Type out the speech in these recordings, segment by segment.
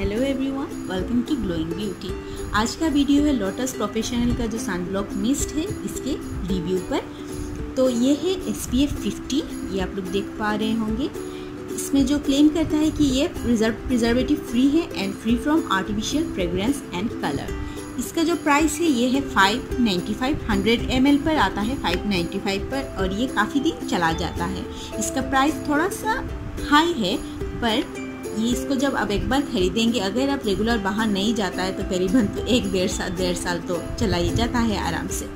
Everyone welcome to glowing beauty आज का video है लोटस प्रोफेशनल का जो सनब्लॉक मिस्ट है, इसके रिव्यू पर। तो ये है एस पी एफ़ फिफ्टी ये आप लोग देख पा रहे होंगे। इसमें जो क्लेम करता है कि ये प्रिजर्व प्रिजर्वेटिव फ्री है and free from artificial fragrance and colour इसका जो प्राइस है, ये है five ninety five hundred M पर आता है फाइव नाइन्टी फाइव पर, और ये काफ़ी दिन चला जाता है। इसका प्राइस थोड़ा सा हाई है, पर इसको जब आप एक बार खरीदेंगे, अगर आप रेगुलर बाहर नहीं जाता है तो करीबन तो एक डेढ़ साल डेढ़ साल तो चला ही जाता है आराम से।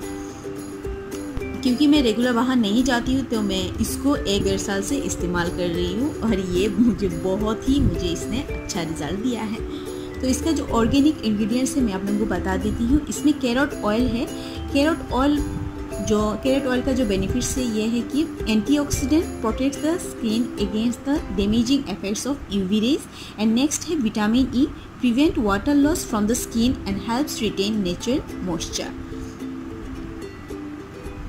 क्योंकि मैं रेगुलर बाहर नहीं जाती हूँ तो मैं इसको एक डेढ़ साल से इस्तेमाल कर रही हूँ, और ये मुझे बहुत ही, मुझे इसने अच्छा रिज़ल्ट दिया है। तो इसका जो ऑर्गेनिक इंग्रेडिएंट्स है, मैं आप लोगों को बता देती हूँ। इसमें कैरोट ऑयल है। कैरोट ऑयल जो कैरेट ऑयल का जो बेनिफिट्स है, ये है कि antioxidant protects the skin against the damaging effects of UV rays and next है vitamin E prevent water loss from the skin and helps retain natural moisture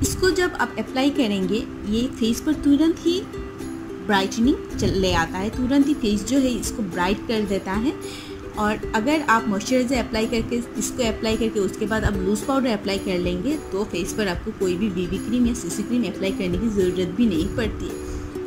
इसको जब आप अप्लाई करेंगे, ये फेस पर तुरंत ही ब्राइटनिंग ले आता है। तुरंत ही फेस जो है, इसको ब्राइट कर देता है। और अगर आप मॉइस्चराइज़र अप्लाई करके इसको अप्लाई करके उसके बाद आप लूज़ पाउडर अप्लाई कर लेंगे तो फेस पर आपको कोई भी बीबी क्रीम या सीसी क्रीम अप्लाई करने की ज़रूरत भी नहीं पड़ती।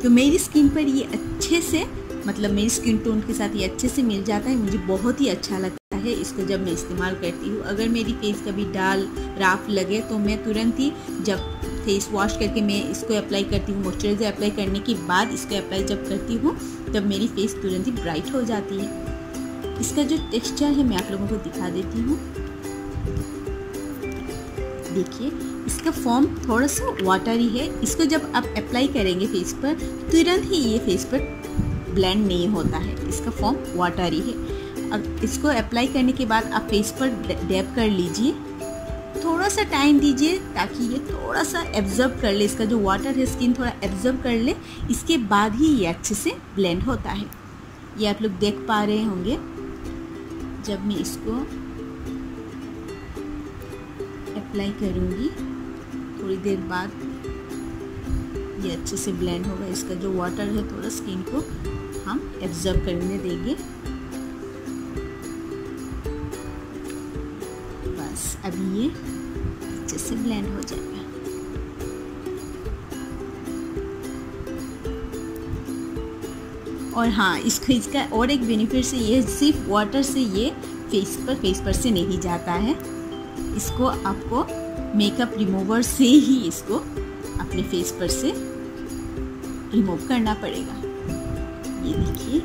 तो मेरी स्किन पर ये अच्छे से मतलब मेरी स्किन टोन के साथ ये अच्छे से मिल जाता है, मुझे बहुत ही अच्छा लगता है इसको जब मैं इस्तेमाल करती हूँ। अगर मेरी फेस कभी डाल राफ लगे तो मैं तुरंत ही जब फेस वॉश करके मैं इसको अप्लाई करती हूँ मॉइस्चराइज़र अप्लाई करने के बाद इसको अप्लाई जब करती हूँ, तब मेरी फेस तुरंत ही ब्राइट हो जाती है। इसका जो टेक्सचर है, मैं आप लोगों को दिखा देती हूँ। देखिए, इसका फॉर्म थोड़ा सा वाटरी है। इसको जब आप अप्लाई करेंगे फेस पर, तुरंत ही ये फेस पर ब्लेंड नहीं होता है। इसका फॉर्म वाटरी है। अब इसको अप्लाई करने के बाद आप फेस पर डैप कर लीजिए। थोड़ा सा टाइम दीजिए ताकि ये थोड़ा सा एब्जर्व कर ले। इसका जो वाटर है स्किन थोड़ा एब्जर्व कर ले। इसके बाद ही ये अच्छे से ब्लेंड होता है। ये आप लोग देख पा रहे होंगे। जब मैं इसको अप्लाई करूँगी, थोड़ी देर बाद ये अच्छे से ब्लेंड होगा। इसका जो वाटर है, थोड़ा स्किन को हम एब्जर्व करने देंगे। बस, अभी ये अच्छे से ब्लेंड हो जाएगा। और हाँ इसको इसका और एक बेनिफिट से ये, सिर्फ़ वाटर से ये फेस पर फेस पर से नहीं जाता है। इसको आपको मेकअप रिमूवर से ही इसको अपने फेस पर से रिमूव करना पड़ेगा। ये देखिए।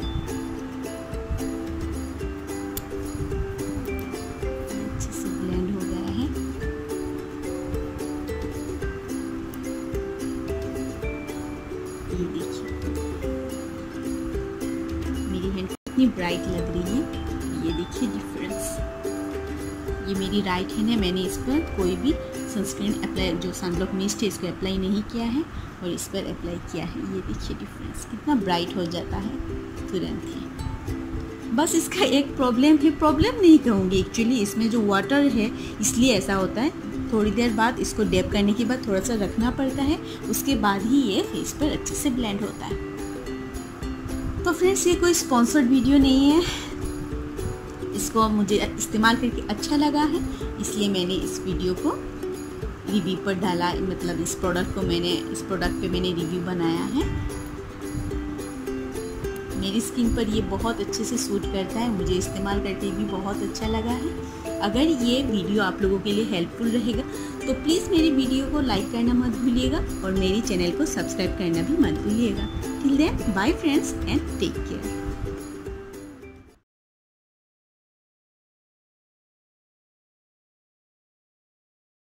कितनी ब्राइट लग रही है। ये देखिए डिफरेंस ये मेरी राइट हैंड है, मैंने इस पर कोई भी सनस्क्रीन अप्लाई जो सनब्लॉक मिस्ट है, इसको अप्लाई नहीं किया है और इस पर अप्लाई किया है। ये देखिए डिफरेंस कितना ब्राइट हो जाता है। तुरंत ही। बस इसका एक प्रॉब्लम है। प्रॉब्लम नहीं कहूँगी एक्चुअली इसमें जो वाटर है, इसलिए ऐसा होता है। थोड़ी देर बाद इसको डेप करने के बाद थोड़ा सा रखना पड़ता है। उसके बाद ही ये फेस पर अच्छे से ब्लेंड होता है। तो फ्रेंड्स ये कोई स्पॉन्सर्ड वीडियो नहीं है। इसको मुझे इस्तेमाल करके अच्छा लगा है, इसलिए मैंने इस वीडियो को रिव्यू पर डाला मतलब इस प्रोडक्ट को मैंने, इस प्रोडक्ट पे मैंने रिव्यू बनाया है। मेरी स्किन पर ये बहुत अच्छे से सूट करता है, मुझे इस्तेमाल करके भी बहुत अच्छा लगा है। अगर ये वीडियो आप लोगों के लिए हेल्पफुल रहेगा तो प्लीज़ मेरी वीडियो को लाइक करना मत भूलिएगा और मेरी चैनल को सब्सक्राइब करना भी मत भूलिएगा। Till then bye friends and take care